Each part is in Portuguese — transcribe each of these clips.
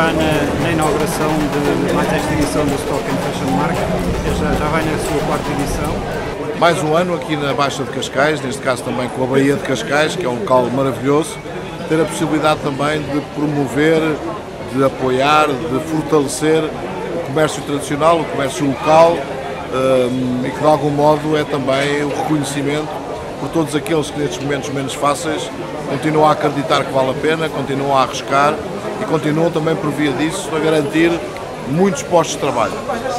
já na, na inauguração de mais esta edição do Stock and Fashion Market, já, já vai na sua quarta edição. Mais um ano aqui na Baixa de Cascais, neste caso também com a Baía de Cascais, que é um local maravilhoso, ter a possibilidade também de promover, de apoiar, de fortalecer o comércio tradicional, o comércio local um, e que de algum modo é também o reconhecimento por todos aqueles que nestes momentos menos fáceis continuam a acreditar que vale a pena, continuam a arriscar e continuam também por via disso a garantir muitos postos de trabalho.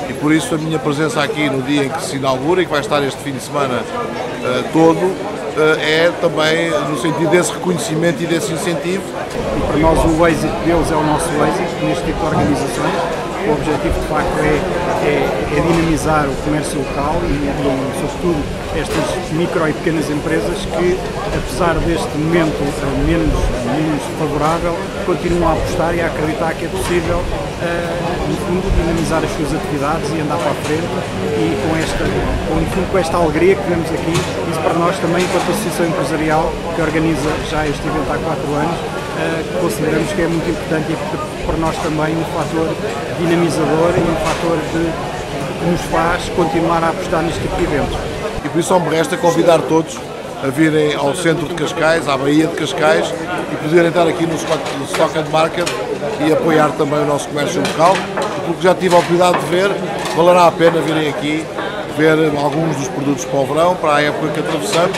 E por isso a minha presença aqui no dia em que se inaugura e que vai estar este fim de semana uh, todo uh, é também no sentido desse reconhecimento e desse incentivo. E para nós o êxito deles é o nosso êxito neste tipo de organizações. O objetivo de facto é, é, é dinamizar o comércio local e, e, sobretudo, estas micro e pequenas empresas que, apesar deste momento eh, menos, menos favorável, continuam a apostar e a acreditar que é possível, uh, no fundo, dinamizar as suas atividades e andar para a frente e com esta, com, com esta alegria que vemos aqui, isso para nós também, enquanto Associação Empresarial, que organiza já este evento há quatro anos, uh, consideramos que é muito importante e para nós também um fator dinamizador e um fator de, que nos faz continuar a apostar neste tipo de eventos. E por isso só me resta convidar todos a virem ao centro de Cascais, à Baía de Cascais e poderem estar aqui no Stock and Market e apoiar também o nosso comércio local, porque já tive a oportunidade de ver, valerá a pena virem aqui ver alguns dos produtos para o verão, para a época que atravessamos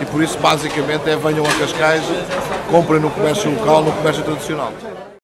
e por isso basicamente é venham a Cascais, comprem no comércio local, no comércio tradicional.